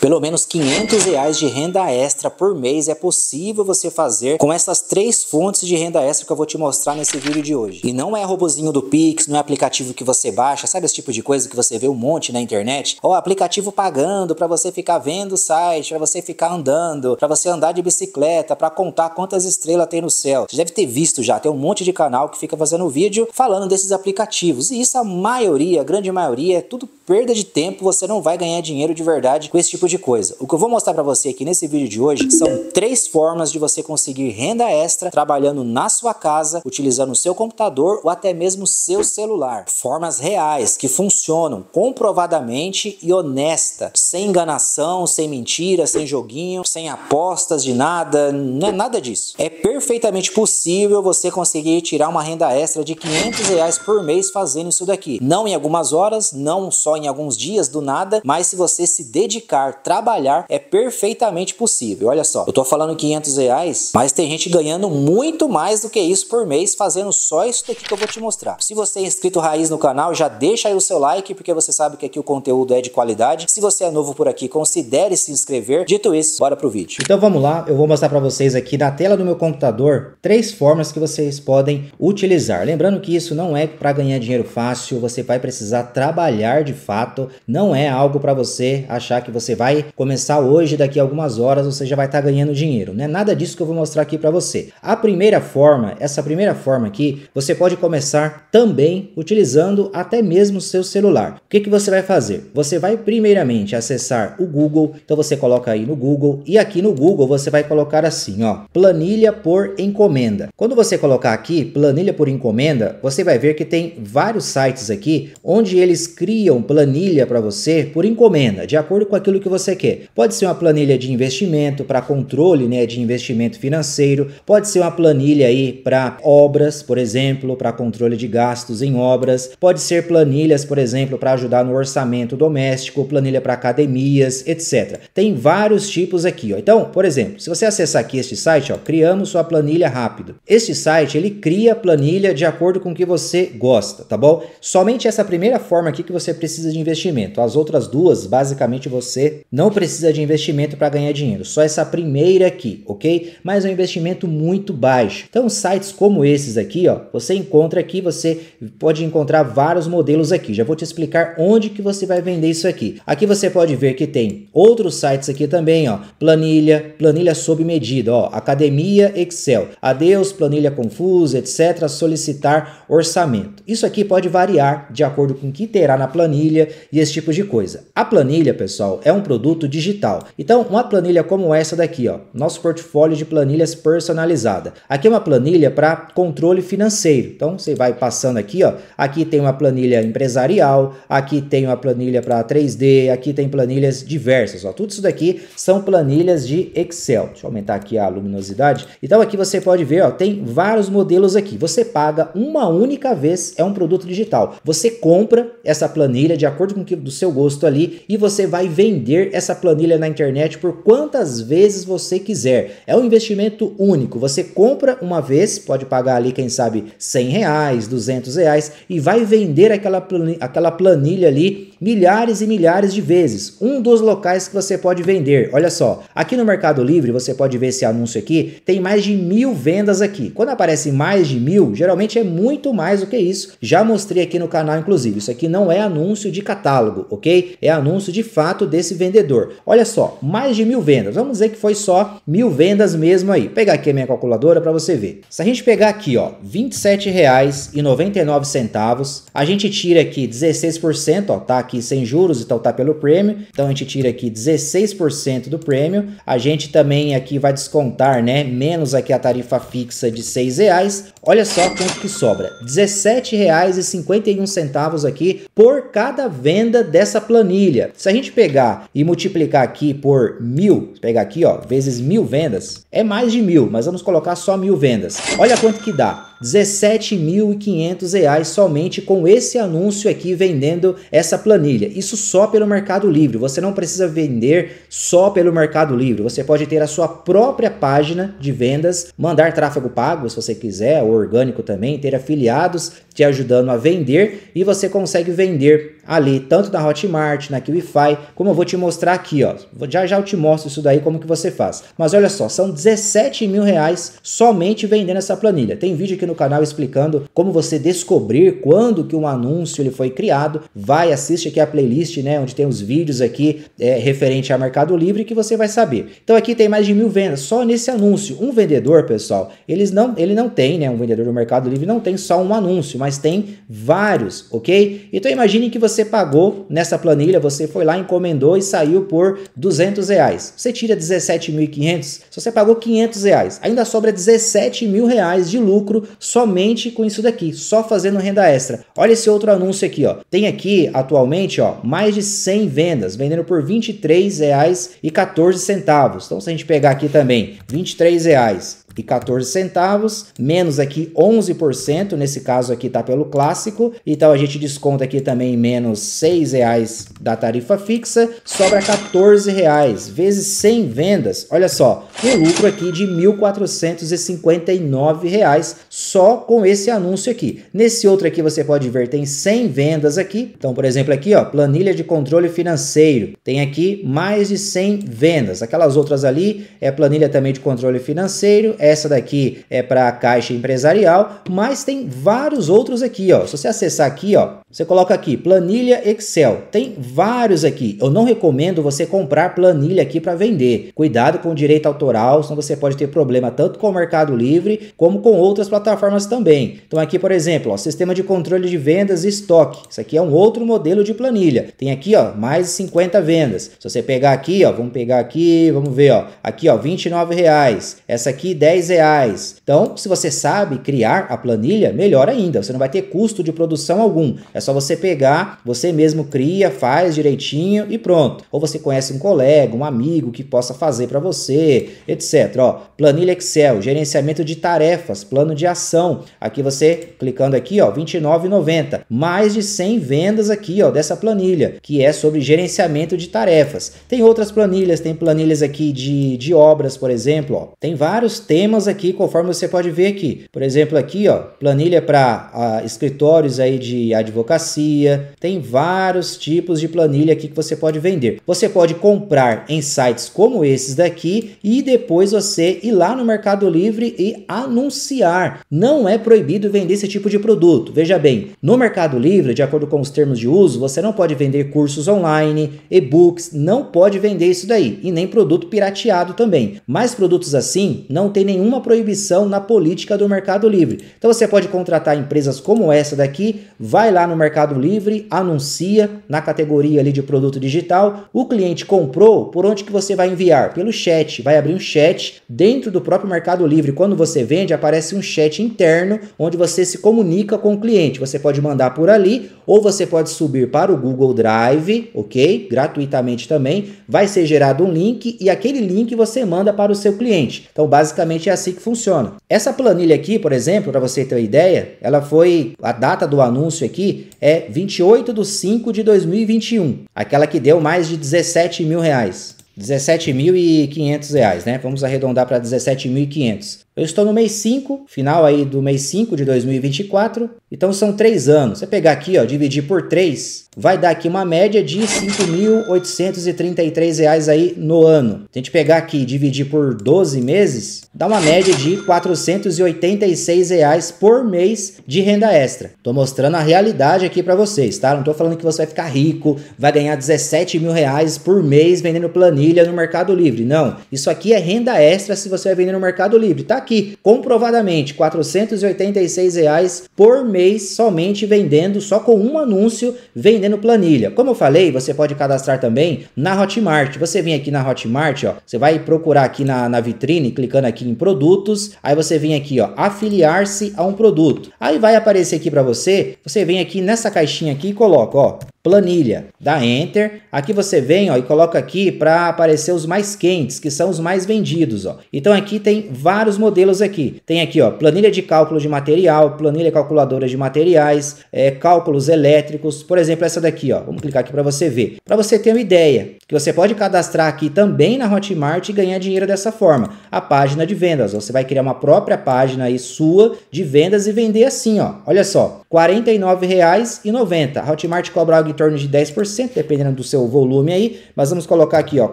Pelo menos 500 reais de renda extra por mês é possível você fazer com essas três fontes de renda extra que eu vou te mostrar nesse vídeo de hoje. E não é robozinho do Pix, não é aplicativo que você baixa, sabe esse tipo de coisa que você vê um monte na internet? Ou aplicativo pagando para você ficar vendo o site, para você ficar andando, para você andar de bicicleta, para contar quantas estrelas tem no céu. Você deve ter visto já, tem um monte de canal que fica fazendo vídeo falando desses aplicativos. E isso a maioria, a grande maioria, é tudo perda de tempo, você não vai ganhar dinheiro de verdade com esse tipo de coisa. O que eu vou mostrar para você aqui nesse vídeo de hoje são três formas de você conseguir renda extra trabalhando na sua casa, utilizando o seu computador ou até mesmo seu celular. Formas reais que funcionam comprovadamente e honesta, sem enganação, sem mentira, sem joguinho, sem apostas de nada, não é nada disso. É perfeitamente possível você conseguir tirar uma renda extra de 500 reais por mês fazendo isso daqui. Não em algumas horas, não só em alguns dias do nada, mas se você se dedicar, trabalhar, é perfeitamente possível. Olha só, eu tô falando 500 reais, mas tem gente ganhando muito mais do que isso por mês fazendo só isso daqui que eu vou te mostrar. Se você é inscrito raiz no canal, já deixa aí o seu like, porque você sabe que aqui o conteúdo é de qualidade. Se você é novo por aqui, considere se inscrever. Dito isso, bora pro vídeo. Então vamos lá, eu vou mostrar para vocês aqui na tela do meu computador três formas que vocês podem utilizar. Lembrando que isso não é para ganhar dinheiro fácil, você vai precisar trabalhar de fato, não é algo para você achar que você vai começar hoje, daqui a algumas horas você já vai estar tá ganhando dinheiro. Não é nada disso que eu vou mostrar aqui para você. A primeira forma, essa primeira forma aqui, você pode começar também utilizando até mesmo o seu celular. O que, que você vai fazer? Você vai primeiramente acessar o Google, então você coloca aí no Google e aqui no Google você vai colocar assim, ó, planilha por encomenda. Quando você colocar aqui planilha por encomenda, você vai ver que tem vários sites aqui onde eles criam planilha para você por encomenda, de acordo com aquilo que você quer. Pode ser uma planilha de investimento para controle, né, de investimento financeiro, pode ser uma planilha aí para obras, por exemplo, para controle de gastos em obras, pode ser planilhas, por exemplo, para ajudar no orçamento doméstico, planilha para academias, etc. Tem vários tipos aqui, ó. Então, por exemplo, se você acessar aqui este site, ó, criamos sua planilha rápido. Este site, ele cria planilha de acordo com o que você gosta, tá bom? Somente essa primeira forma aqui que você precisa de investimento. As outras duas, basicamente, você não precisa de investimento para ganhar dinheiro. Só essa primeira aqui, ok? Mas é um investimento muito baixo. Então, sites como esses aqui, ó, você encontra aqui, você pode encontrar vários modelos aqui. Já vou te explicar onde que você vai vender isso aqui. Aqui você pode ver que tem outros sites aqui também, ó, planilha, planilha sob medida, ó, academia, Excel, adeus, planilha confusa, etc, solicitar orçamento. Isso aqui pode variar de acordo com o que terá na planilha e esse tipo de coisa. A planilha, pessoal, é um produto digital. Então, uma planilha como essa daqui, ó, nosso portfólio de planilhas personalizada. Aqui é uma planilha para controle financeiro. Então, você vai passando aqui, ó, aqui tem uma planilha empresarial, aqui tem uma planilha para 3D, aqui tem planilhas diversas, ó. Tudo isso daqui são planilhas de Excel. Deixa eu aumentar aqui a luminosidade. Então, aqui você pode ver, ó, tem vários modelos aqui. Você paga uma única vez, é um produto digital. Você compra essa planilha de acordo com o que do seu gosto ali e você vai vender essa planilha na internet por quantas vezes você quiser. É um investimento único. Você compra uma vez, pode pagar ali, quem sabe, 100 reais, 200 reais e vai vender aquela planilha, aquela planilha ali milhares e milhares de vezes. Um dos locais que você pode vender. Olha só, aqui no Mercado Livre, você pode ver esse anúncio aqui, tem mais de mil vendas aqui. Quando aparece mais de mil, geralmente é muito mais do que isso. Já mostrei aqui no canal, inclusive. Isso aqui não é anúncio de catálogo, ok? É anúncio de fato desse vendedor. Olha só, mais de mil vendas. Vamos dizer que foi só mil vendas mesmo aí. Vou pegar aqui a minha calculadora para você ver. Se a gente pegar aqui, ó, R$ 27,99, a gente tira aqui 16%, ó, tá aqui sem juros, então tá pelo prêmio. Então a gente tira aqui 16% do prêmio. A gente também aqui vai descontar, né, menos aqui a tarifa fixa de R$ reais. Olha só quanto que sobra. R$ 17,51 aqui por cada venda dessa planilha. Se a gente pegar e multiplicar aqui por mil, pegar aqui ó, vezes mil vendas, é mais de mil, mas vamos colocar só mil vendas. Olha quanto que dá. 17.500 reais somente com esse anúncio aqui vendendo essa planilha. Isso só pelo Mercado Livre. Você não precisa vender só pelo Mercado Livre. Você pode ter a sua própria página de vendas, mandar tráfego pago se você quiser, ou orgânico também, ter afiliados te ajudando a vender e você consegue vender ali, tanto na Hotmart, na Kiwify, como eu vou te mostrar aqui, ó. Já já eu te mostro isso daí, como que você faz. Mas olha só, são 17 mil reais somente vendendo essa planilha. Tem vídeo aqui no canal explicando como você descobrir quando que um anúncio ele foi criado. Vai, assiste aqui a playlist, né, onde tem os vídeos aqui é, referente a Mercado Livre que você vai saber. Então aqui tem mais de mil vendas só nesse anúncio. Um vendedor, pessoal, eles não, ele não tem, né, um vendedor do Mercado Livre não tem só um anúncio, mas tem vários, ok? Então imagine que você pagou nessa planilha, você foi lá, encomendou e saiu por 200 reais. Você tira 17.500, se você pagou 500 reais, ainda sobra 17 mil reais de lucro somente com isso daqui, só fazendo renda extra. Olha esse outro anúncio aqui, ó. Tem aqui atualmente, ó, mais de 100 vendas, vendendo por 23 reais e 14 centavos. Então se a gente pegar aqui também, 23 reais e 14 centavos, menos aqui 11%, nesse caso aqui tá pelo clássico, então a gente desconta aqui também menos 6 reais da tarifa fixa, sobra 14 reais, vezes 100 vendas, olha só, um lucro aqui de 1.459 reais só com esse anúncio aqui. Nesse outro aqui você pode ver, tem 100 vendas aqui, então por exemplo aqui ó, planilha de controle financeiro, tem aqui mais de 100 vendas, aquelas outras ali é planilha também de controle financeiro, essa daqui é para a caixa empresarial, mas tem vários outros aqui, ó. Se você acessar aqui, ó, você coloca aqui planilha Excel. Tem vários aqui. Eu não recomendo você comprar planilha aqui para vender. Cuidado com o direito autoral, senão você pode ter problema tanto com o Mercado Livre como com outras plataformas também. Então aqui, por exemplo, ó, sistema de controle de vendas e estoque. Isso aqui é um outro modelo de planilha. Tem aqui, ó, mais de 50 vendas. Se você pegar aqui, ó, vamos pegar aqui, vamos ver, ó, aqui, ó, 29 reais. Essa aqui 10 10 reais. Então, se você sabe criar a planilha, melhor ainda. Você não vai ter custo de produção algum. É só você pegar, você mesmo cria, faz direitinho e pronto. Ou você conhece um colega, um amigo que possa fazer para você, etc. Ó, planilha Excel, gerenciamento de tarefas, plano de ação. Aqui você clicando aqui, ó, 29,90. Mais de 100 vendas aqui, ó, dessa planilha, que é sobre gerenciamento de tarefas. Tem outras planilhas, tem planilhas aqui de, de obras, por exemplo, ó. Tem vários temas temas aqui, conforme você pode ver aqui. Por exemplo, aqui, ó, planilha para ah, escritórios aí de advocacia. Tem vários tipos de planilha aqui que você pode vender. Você pode comprar em sites como esses daqui e depois você ir lá no Mercado Livre e anunciar. Não é proibido vender esse tipo de produto. Veja bem, no Mercado Livre, de acordo com os termos de uso, você não pode vender cursos online, e-books, não pode vender isso daí e nem produto pirateado também. Mas produtos assim não tem nenhuma proibição na política do Mercado Livre. Então você pode contratar empresas como essa daqui, vai lá no Mercado Livre, anuncia na categoria ali de produto digital, o cliente comprou, por onde que você vai enviar? Pelo chat, vai abrir um chat dentro do próprio Mercado Livre. Quando você vende, aparece um chat interno onde você se comunica com o cliente. Você pode mandar por ali ou você pode subir para o Google Drive, ok? Gratuitamente também. Vai ser gerado um link e aquele link você manda para o seu cliente. Então, basicamente é assim que funciona. Essa planilha aqui, por exemplo, para você ter uma ideia, ela foi, a data do anúncio aqui é 28 de 5 de 2021, aquela que deu mais de 17 mil reais. 17.500 reais, né? Vamos arredondar para 17.500. Eu estou no mês 5, final aí do mês 5 de 2024, então são 3 anos. Você pegar aqui, ó, dividir por 3, vai dar aqui uma média de R$ 5.833 aí no ano. Se a gente pegar aqui e dividir por 12 meses, dá uma média de 486 reais por mês de renda extra. Tô mostrando a realidade aqui para vocês, tá? Não tô falando que você vai ficar rico, vai ganhar 17 mil reais por mês vendendo planilha no Mercado Livre. Não, isso aqui é renda extra se você vai vender no Mercado Livre, tá? Aqui, comprovadamente, 486 reais por mês somente vendendo, só com um anúncio, vendendo planilha. Como eu falei, você pode cadastrar também na Hotmart. Você vem aqui na Hotmart, ó, você vai procurar aqui na, na vitrine, clicando aqui em produtos, aí você vem aqui, ó, afiliar-se a um produto. Aí vai aparecer aqui para você, você vem aqui nessa caixinha aqui e coloca, ó, planilha. Dá Enter. Aqui você vem ó, e coloca aqui para aparecer os mais quentes, que são os mais vendidos. Ó. Então aqui tem vários modelos aqui. Tem aqui ó, planilha de cálculo de material, planilha calculadora de materiais, é, cálculos elétricos. Por exemplo, essa daqui. Ó. Vamos clicar aqui para você ver. Para você ter uma ideia, que você pode cadastrar aqui também na Hotmart e ganhar dinheiro dessa forma. A página de vendas. Você vai criar uma própria página aí sua de vendas e vender assim. Ó. Olha só, R$ 49,90. A Hotmart cobra algo em torno de 10%, dependendo do seu volume aí, mas vamos colocar aqui, ó, R$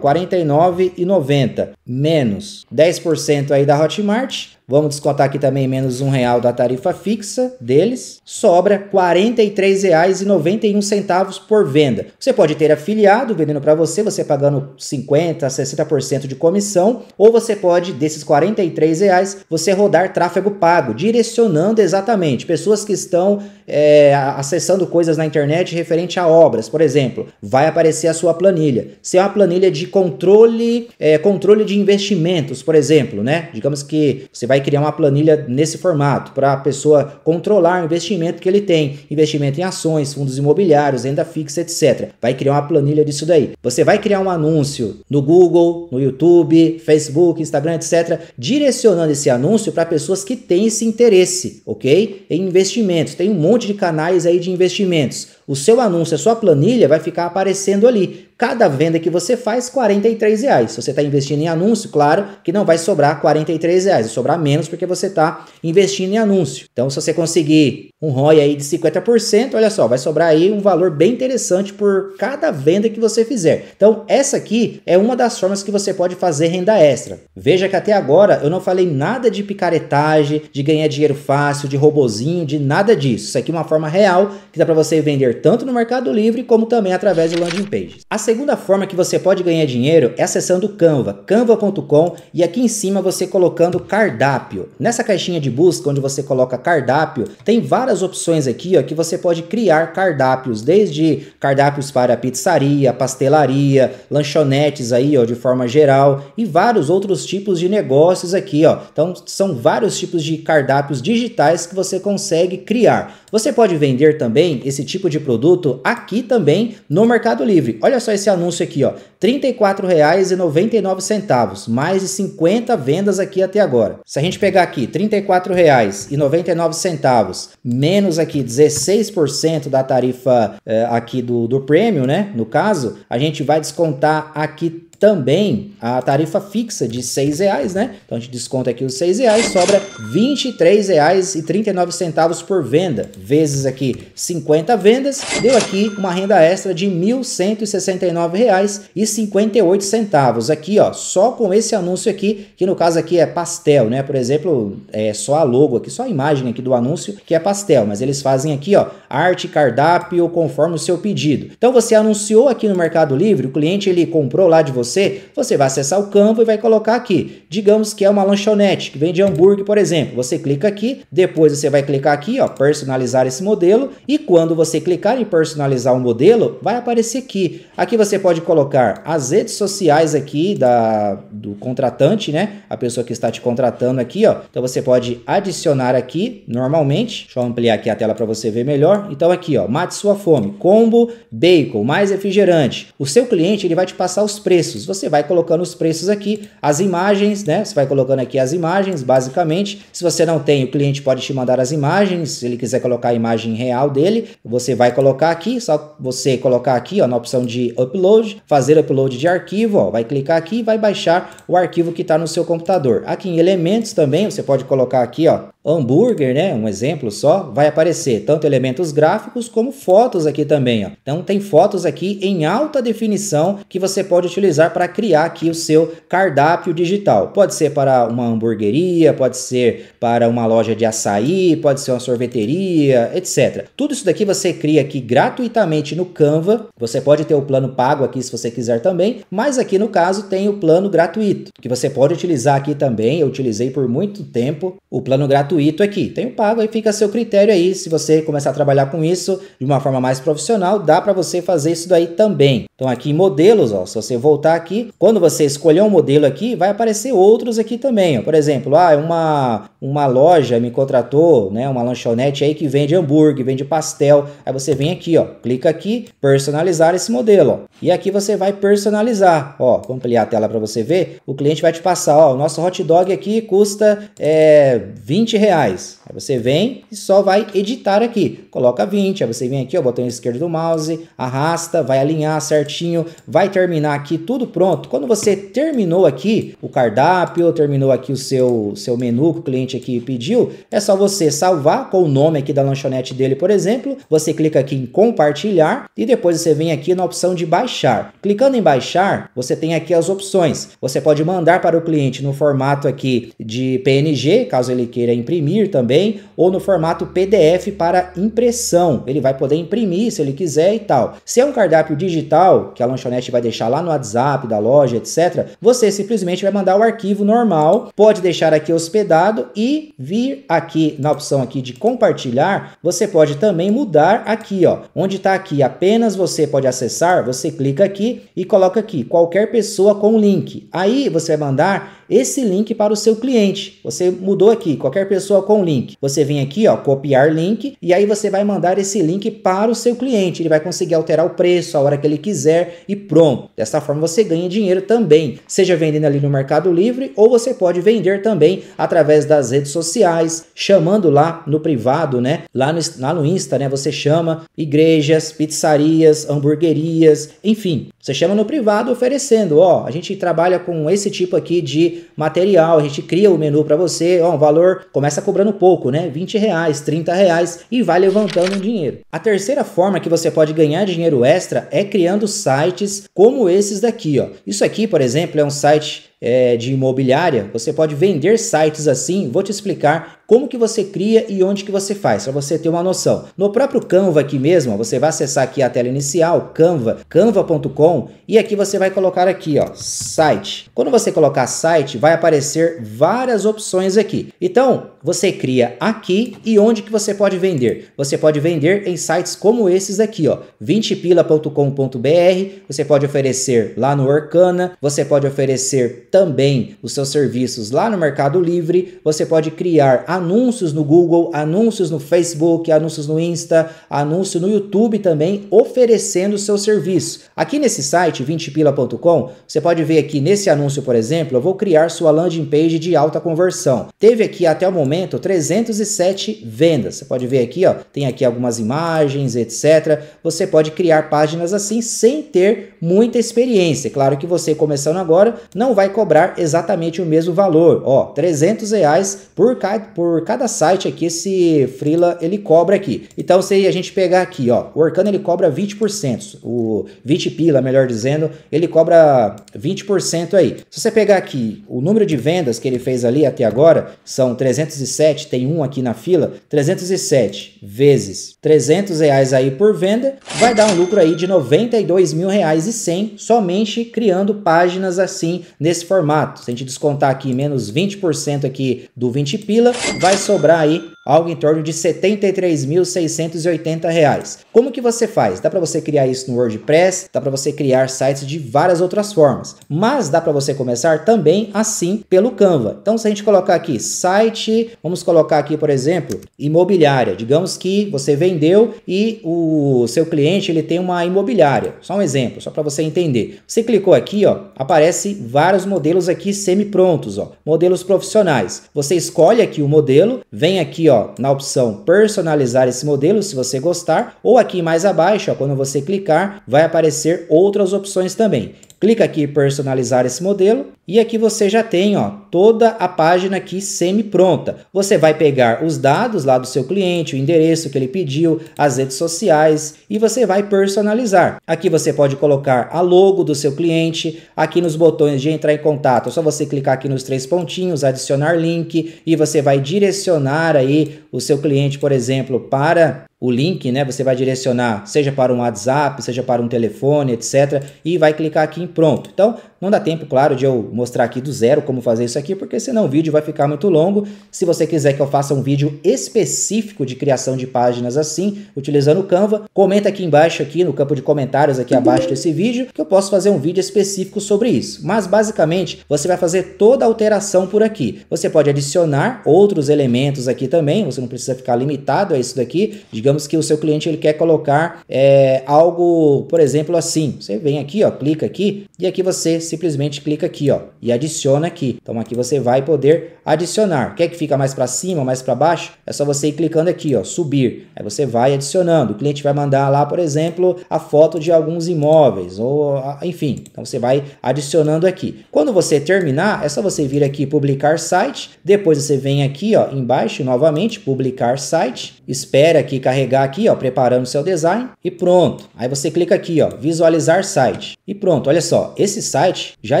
49,90 menos 10% aí da Hotmart, Vamos descontar aqui também menos um real da tarifa fixa deles. Sobra R$ 43,91 por venda. Você pode ter afiliado vendendo para você, você pagando 50, 60% de comissão, ou você pode desses 43 reais você rodar tráfego pago, direcionando exatamente pessoas que estão é, acessando coisas na internet referente a obras, por exemplo, vai aparecer a sua planilha. Se é uma planilha de controle, é, controle de investimentos, por exemplo, né? Digamos que você vai criar uma planilha nesse formato para a pessoa controlar o investimento que ele tem, investimento em ações, fundos imobiliários, renda fixa, etc. Vai criar uma planilha disso daí. Você vai criar um anúncio no Google, no YouTube, Facebook, Instagram, etc, direcionando esse anúncio para pessoas que têm esse interesse, ok? Em investimentos. Tem um monte de canais aí de investimentos. O seu anúncio, a sua planilha vai ficar aparecendo ali. Cada venda que você faz, R$ reais. Se você está investindo em anúncio, claro que não vai sobrar R$ reais, vai sobrar menos porque você está investindo em anúncio. Então, se você conseguir um ROI aí de 50%, olha só, vai sobrar aí um valor bem interessante por cada venda que você fizer. Então, essa aqui é uma das formas que você pode fazer renda extra. Veja que até agora eu não falei nada de picaretagem, de ganhar dinheiro fácil, de robozinho, de nada disso. Isso aqui é uma forma real que dá para você vender tanto no Mercado Livre como também através de landing pages. A segunda forma que você pode ganhar dinheiro é acessando o Canva, canva.com e aqui em cima você colocando cardápio. Nessa caixinha de busca onde você coloca cardápio, tem várias opções aqui ó, que você pode criar cardápios, desde cardápios para pizzaria, pastelaria, lanchonetes aí ó, de forma geral e vários outros tipos de negócios aqui. Ó. Então são vários tipos de cardápios digitais que você consegue criar. Você pode vender também esse tipo de produto aqui também no Mercado Livre. Olha só esse anúncio aqui, ó, R$ 34,99, mais de 50 vendas aqui até agora. Se a gente pegar aqui R$ 34,99 menos aqui 16% da tarifa eh, aqui do, do Premium, né? No caso, a gente vai descontar aqui também a tarifa fixa de R$ reais, né? Então a gente desconta aqui os R$ reais, sobra R$ 23,39 por venda, vezes aqui 50 vendas, deu aqui uma renda extra de R$ 1.169,58 aqui, ó, só com esse anúncio aqui, que no caso aqui é pastel, né? Por exemplo, é só a logo aqui, só a imagem aqui do anúncio que é pastel, mas eles fazem aqui, ó, arte, cardápio conforme o seu pedido. Então você anunciou aqui no Mercado Livre, o cliente ele comprou lá de você você, você vai acessar o Canva e vai colocar aqui. Digamos que é uma lanchonete que vende hambúrguer, por exemplo. Você clica aqui, depois você vai clicar aqui, ó, personalizar esse modelo e quando você clicar em personalizar o modelo, vai aparecer aqui. Aqui você pode colocar as redes sociais aqui da do contratante, né? A pessoa que está te contratando aqui, ó. Então você pode adicionar aqui normalmente. Deixa eu ampliar aqui a tela para você ver melhor. Então aqui, ó, mate sua fome, combo bacon mais refrigerante. O seu cliente ele vai te passar os preços preços. Você vai colocando os preços aqui, as imagens, né? Você vai colocando aqui as imagens, basicamente. Se você não tem, o cliente pode te mandar as imagens. Se ele quiser colocar a imagem real dele, você vai colocar aqui, só você colocar aqui, ó, na opção de upload, fazer upload de arquivo, ó, vai clicar aqui e vai baixar o arquivo que está no seu computador. Aqui em elementos também, você pode colocar aqui, ó, hambúrguer, né? Um exemplo só, vai aparecer tanto elementos gráficos como fotos aqui também, ó. Então tem fotos aqui em alta definição que você pode utilizar para criar aqui o seu cardápio digital. Pode ser para uma hamburgueria, pode ser para uma loja de açaí, pode ser uma sorveteria, etc. Tudo isso daqui você cria aqui gratuitamente no Canva. Você pode ter o plano pago aqui se você quiser também, mas aqui no caso tem o plano gratuito, que você pode utilizar aqui também. Eu utilizei por muito tempo o plano gratuito gratuito aqui. Tem o pago, aí fica a seu critério aí. Se você começar a trabalhar com isso de uma forma mais profissional, dá para você fazer isso daí também. Então aqui em modelos, ó, se você voltar aqui, quando você escolher um modelo aqui, vai aparecer outros aqui também. Ó. Por exemplo, ah, uma, uma loja me contratou, né, uma lanchonete aí que vende hambúrguer, vende pastel. Aí você vem aqui, ó, clica aqui, personalizar esse modelo. Ó. E aqui você vai personalizar. Ó, vou ampliar a tela para você ver. O cliente vai te passar, ó, o nosso hot dog aqui custa é, 20 reais. Aí você vem e só vai editar aqui. Coloca 20, aí você vem aqui, ó, botão esquerdo do mouse, arrasta, vai alinhar certinho, vai terminar aqui tudo pronto. Quando você terminou aqui o cardápio, terminou aqui o seu, seu menu que o cliente aqui pediu, é só você salvar com o nome aqui da lanchonete dele, por exemplo. Você clica aqui em compartilhar e depois você vem aqui na opção de baixar. Clicando em baixar, você tem aqui as opções. Você pode mandar para o cliente no formato aqui de PNG, caso ele queira imprimir também, ou no formato PDF para impressão. Ele vai poder imprimir se ele quiser e tal. Se é um cardápio digital, que a lanchonete vai deixar lá no WhatsApp da loja, etc., você simplesmente vai mandar o arquivo normal, pode deixar aqui hospedado e vir aqui na opção aqui de compartilhar, você pode também mudar aqui, ó, onde está aqui apenas você pode acessar, você clica aqui e coloca aqui qualquer pessoa com link. Aí você vai mandar esse link para o seu cliente. Você mudou aqui, qualquer pessoa com link. Você vem aqui, ó, copiar link e aí você vai mandar esse link para o seu cliente. Ele vai conseguir alterar o preço a hora que ele quiser e pronto. Dessa forma você ganha dinheiro também, seja vendendo ali no Mercado Livre ou você pode vender também através das redes sociais, chamando lá no privado, né? Lá no, lá no Insta, né? Você chama igrejas, pizzarias, hamburguerias, enfim, você chama no privado oferecendo, ó, a gente trabalha com esse tipo aqui de material, a gente cria o menu para você, ó, o valor começa cobrando pouco, né? 20 reais, 30 reais e vai levantando dinheiro. A terceira forma que você pode ganhar dinheiro extra é criando sites como esses daqui, ó. Isso aqui, por exemplo, é um site é, de imobiliária, você pode vender sites assim. Vou te explicar como que você cria e onde que você faz, para você ter uma noção. No próprio Canva aqui mesmo, você vai acessar aqui a tela inicial, Canva, canva.com, e aqui você vai colocar aqui, ó, site. Quando você colocar site, vai aparecer várias opções aqui. Então, você cria aqui e onde que você pode vender. Você pode vender em sites como esses aqui, ó, 20pila.com.br, você pode oferecer lá no Orkana, você pode oferecer também os seus serviços lá no Mercado Livre, você pode criar anúncios no Google, anúncios no Facebook, anúncios no Insta, anúncio no YouTube também, oferecendo o seu serviço. Aqui nesse site, 20pila.com, você pode ver aqui nesse anúncio, por exemplo, eu vou criar sua landing page de alta conversão. Teve aqui até o momento 307 vendas. Você pode ver aqui, ó, tem aqui algumas imagens, etc. Você pode criar páginas assim sem ter muita experiência. Claro que você começando agora não vai cobrar exatamente o mesmo valor, ó, 300 reais por cada, por cada site aqui esse Freela ele cobra aqui. Então se a gente pegar aqui, ó, o Orkana ele cobra 20%, o 20 pila, melhor dizendo, ele cobra 20% aí. Se você pegar aqui o número de vendas que ele fez ali até agora, são 307, tem um aqui na fila, 307 vezes 300 reais aí por venda, vai dar um lucro aí de 92 mil reais e 100 somente criando páginas assim nesse formato. Se a gente descontar aqui menos 20% aqui do 20 pila, vai sobrar aí algo em torno de R$ 73.680. Como que você faz? Dá para você criar isso no WordPress, dá para você criar sites de várias outras formas, mas dá para você começar também assim pelo Canva. Então se a gente colocar aqui site, vamos colocar aqui, por exemplo, imobiliária. Digamos que você vendeu e o seu cliente ele tem uma imobiliária. Só um exemplo, só para você entender. Você clicou aqui, ó, aparece vários modelos aqui semi-prontos, ó, modelos profissionais. Você escolhe aqui o modelo, vem aqui, ó, na opção personalizar esse modelo, se você gostar, ou aqui mais abaixo, ó, quando você clicar, vai aparecer outras opções também. Clica aqui personalizar esse modelo e aqui você já tem ó, toda a página aqui semi-pronta. Você vai pegar os dados lá do seu cliente, o endereço que ele pediu, as redes sociais e você vai personalizar. Aqui você pode colocar a logo do seu cliente, aqui nos botões de entrar em contato, é só você clicar aqui nos três pontinhos, adicionar link e você vai direcionar aí o seu cliente, por exemplo, para o link, né? Você vai direcionar seja para um WhatsApp, seja para um telefone, etc. E vai clicar aqui em pronto. Então, não dá tempo, claro, de eu mostrar aqui do zero como fazer isso aqui, porque senão o vídeo vai ficar muito longo. Se você quiser que eu faça um vídeo específico de criação de páginas assim, utilizando o Canva, comenta aqui embaixo, aqui no campo de comentários, aqui abaixo desse vídeo, que eu posso fazer um vídeo específico sobre isso. Mas basicamente, você vai fazer toda a alteração por aqui. Você pode adicionar outros elementos aqui também, você não precisa ficar limitado a isso daqui. Digamos que o seu cliente ele quer colocar é, algo, por exemplo, assim. Você vem aqui, ó, clica aqui e aqui você simplesmente clica aqui, ó, e adiciona aqui. Então aqui você vai poder adicionar. Quer que fica mais para cima, mais para baixo? É só você ir clicando aqui, ó, subir. Aí você vai adicionando. O cliente vai mandar lá, por exemplo, a foto de alguns imóveis ou enfim. Então você vai adicionando aqui. Quando você terminar, é só você vir aqui publicar site. Depois você vem aqui, ó, embaixo novamente publicar site. Espera aqui carregar aqui, ó, preparando seu design e pronto. Aí você clica aqui, ó, visualizar site. E pronto, olha só, esse site já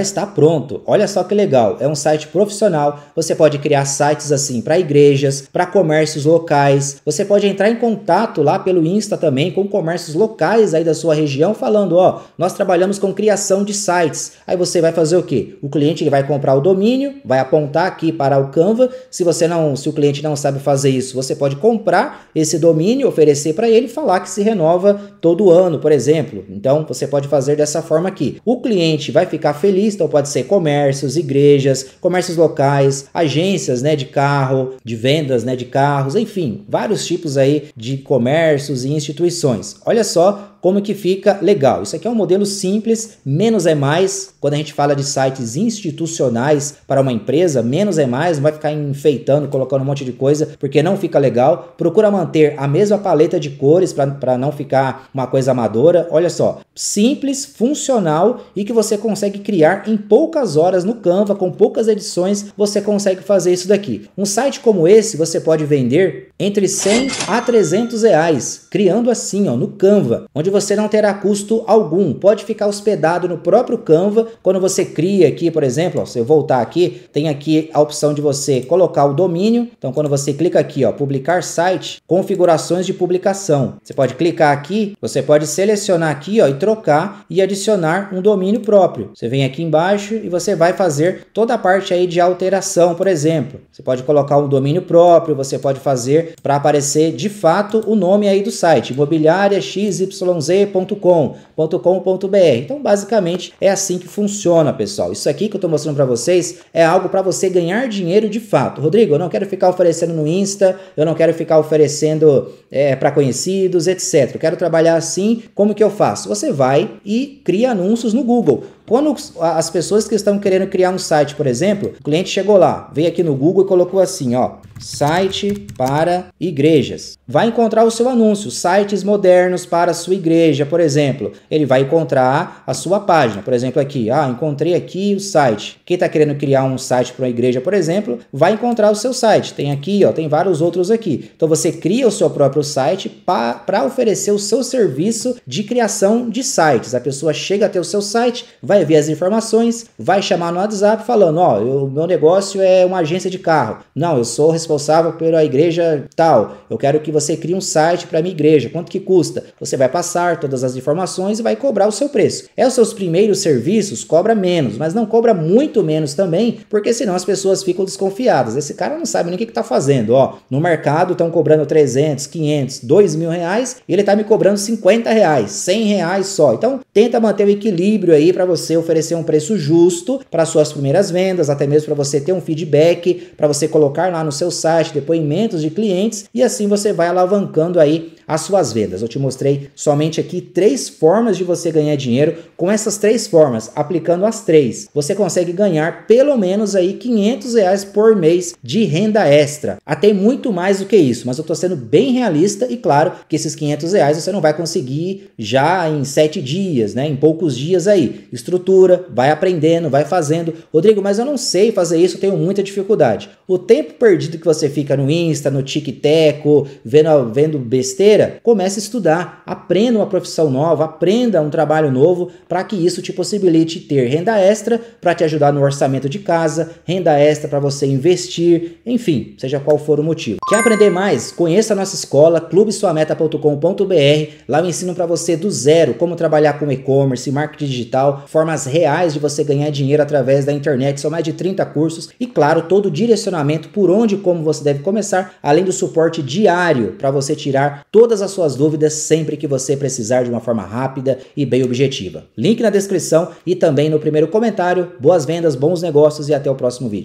está pronto. Olha só que legal, é um site profissional. Você pode criar sites assim para igrejas, para comércios locais. Você pode entrar em contato lá pelo Insta também com comércios locais aí da sua região falando, ó, nós trabalhamos com criação de sites. Aí você vai fazer o quê? O cliente ele vai comprar o domínio, vai apontar aqui para o Canva. Se você não, se o cliente não sabe fazer isso, você pode comprar esse domínio, oferecer para ele falar que se renova todo ano, por exemplo. Então você pode fazer dessa forma aqui. O cliente vai ficar feliz, então pode ser comércios, igrejas, comércios locais, agências, né, de carro, de vendas, né, de carros, enfim, vários tipos aí de comércios e instituições. Olha só como que fica legal. Isso aqui é um modelo simples, menos é mais. Quando a gente fala de sites institucionais para uma empresa, menos é mais, não vai ficar enfeitando, colocando um monte de coisa, porque não fica legal. Procura manter a mesma paleta de cores para não ficar uma coisa amadora. Olha só, simples, funcional e que você consegue criar em poucas horas no Canva, com poucas edições, você consegue fazer isso daqui. Um site como esse você pode vender entre 100 a 300 reais, criando assim, ó, no Canva, onde você não terá custo algum. Pode ficar hospedado no próprio Canva. Quando você cria aqui, por exemplo, ó, se eu voltar aqui, tem aqui a opção de você colocar o domínio. Então, quando você clica aqui, ó, publicar site, configurações de publicação. Você pode clicar aqui, você pode selecionar aqui, ó, e trocar e adicionar um domínio próprio. Você vem aqui embaixo e você vai fazer toda a parte aí de alteração, por exemplo. Você pode colocar um domínio próprio, você pode fazer para aparecer de fato o nome aí do site, imobiliária XYZ z.com.com.br. Então, basicamente, é assim que funciona, pessoal. Isso aqui que eu estou mostrando para vocês é algo para você ganhar dinheiro de fato. Rodrigo, eu não quero ficar oferecendo no Insta, eu não quero ficar oferecendo é, para conhecidos, etc. Eu quero trabalhar assim. Como que eu faço? Você vai e cria anúncios no Google. Quando as pessoas que estão querendo criar um site, por exemplo, o cliente chegou lá, veio aqui no Google e colocou assim, ó, site para igrejas. Vai encontrar o seu anúncio, sites modernos para a sua igreja, por exemplo. Ele vai encontrar a sua página, por exemplo, aqui, ah, encontrei aqui o site. Quem está querendo criar um site para uma igreja, por exemplo, vai encontrar o seu site. Tem aqui, ó, tem vários outros aqui. Então você cria o seu próprio site para oferecer o seu serviço de criação de sites. A pessoa chega até o seu site, vai ver as informações, vai chamar no WhatsApp falando, ó, o meu negócio é uma agência de carro. Não, eu sou responsável responsável pela igreja tal. Eu quero que você crie um site para minha igreja. Quanto que custa? Você vai passar todas as informações e vai cobrar o seu preço. É os seus primeiros serviços, cobra menos, mas não cobra muito menos também, porque senão as pessoas ficam desconfiadas. Esse cara não sabe nem o que está fazendo. Ó, no mercado estão cobrando 300, 500, 2 mil reais e ele está me cobrando 50 reais, 100 reais só. Então tenta manter o equilíbrio aí para você oferecer um preço justo para suas primeiras vendas, até mesmo para você ter um feedback, para você colocar lá no seu site depoimentos de clientes e assim você vai alavancando aí as suas vendas. Eu te mostrei somente aqui três formas de você ganhar dinheiro. Com essas três formas, aplicando as três, você consegue ganhar pelo menos aí 500 reais por mês de renda extra. Até muito mais do que isso, mas eu estou sendo bem realista e claro que esses 500 reais você não vai conseguir já em sete dias, né? Em poucos dias aí. Estrutura, vai aprendendo, vai fazendo. Rodrigo, mas eu não sei fazer isso, eu tenho muita dificuldade. O tempo perdido que você fica no Insta, no TikTok, vendo, vendo besteira comece a estudar, aprenda uma profissão nova, aprenda um trabalho novo para que isso te possibilite ter renda extra para te ajudar no orçamento de casa, renda extra para você investir, enfim, seja qual for o motivo. Quer aprender mais? Conheça a nossa escola clubesuameta.com.br. Lá eu ensino para você do zero como trabalhar com e-commerce, marketing digital, forma formas reais de você ganhar dinheiro através da internet. São mais de 30 cursos e, claro, todo o direcionamento por onde e como você deve começar, além do suporte diário para você tirar todas as suas dúvidas sempre que você precisar de uma forma rápida e bem objetiva. Link na descrição e também no primeiro comentário. Boas vendas, bons negócios e até o próximo vídeo.